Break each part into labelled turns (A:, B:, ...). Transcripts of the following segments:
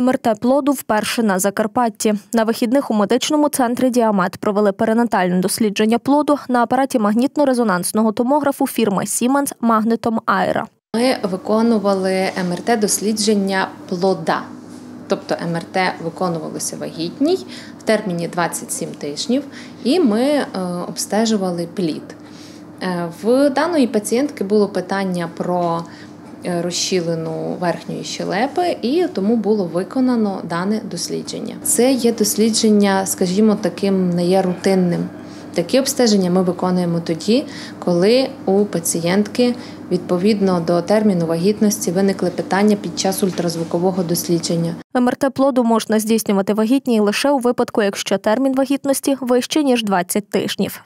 A: МРТ плоду вперше на Закарпатті. На вихідних у медичному центрі Діамет провели перинатальне дослідження плоду на апараті магнітно-резонансного томографу фірми Siemens Magnetom Aira.
B: Ми виконували МРТ-дослідження плода. Тобто МРТ виконувалося вагітній в терміні 27 тижнів, і ми е, обстежували плід. Е, В даної пацієнтки було питання про розщілину верхньої щелепи, і тому було виконано дане дослідження. Це є дослідження, скажімо, таким не є рутинним. Такі обстеження ми виконуємо тоді, коли у пацієнтки відповідно до терміну вагітності виникли питання під час ультразвукового дослідження.
A: МРТ плоду можна здійснювати вагітній лише у випадку, якщо термін вагітності вищий ніж 20 тижнів.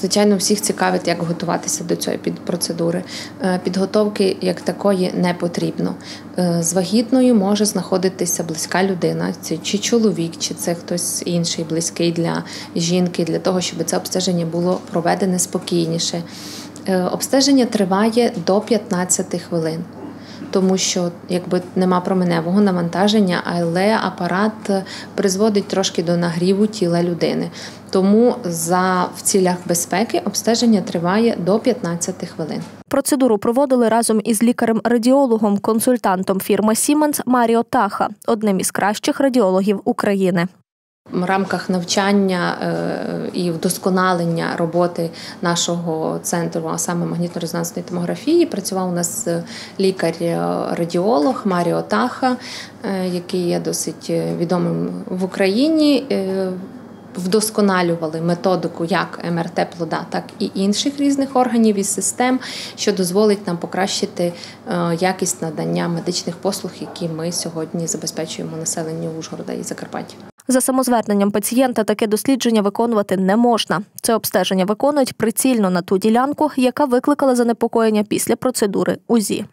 B: Звичайно, всіх цікавить, як готуватися до цієї процедури. Е, Підготовки як такої не потрібно. Е, З вагітною може знаходитися близька людина, це чи чоловік, чи це хтось інший близький для жінки, для того, щоб це обстеження було проведене спокійніше. Е, Обстеження триває до 15 хвилин. Тому що якби нема променевого навантаження, але апарат е, призводить трошки до нагріву тіла людини. Тому за в цілях безпеки обстеження триває до 15 хвилин.
A: Процедуру проводили разом із лікарем-радіологом, консультантом фірми Siemens Маріо Таха, одним із кращих радіологів України.
B: В рамках навчання е, і вдосконалення роботи нашого центру, а саме магнітно-резонансної томографії, працював у нас е, лікар-радіолог Маріо Таха, е, який є досить відомим в Україні. Вдосконалювали методику як МРТ плода, так і інших різних органів і систем, що дозволить нам покращити якість надання медичних послуг, які ми сьогодні забезпечуємо населенню Ужгорода і Закарпаття.
A: За самозверненням пацієнта таке дослідження виконувати не можна. Це обстеження виконують прицільно на ту ділянку, яка викликала занепокоєння після процедури УЗІ.